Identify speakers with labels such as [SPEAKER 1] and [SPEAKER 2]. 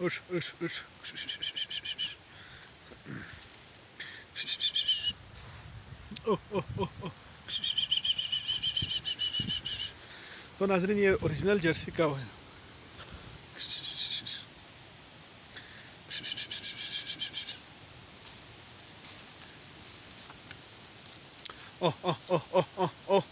[SPEAKER 1] Usz, usz, usz. O, o, o, o. तो नाजरीन ये ओरिजिनल जर्सी का है Oh, oh, oh, oh, oh, oh.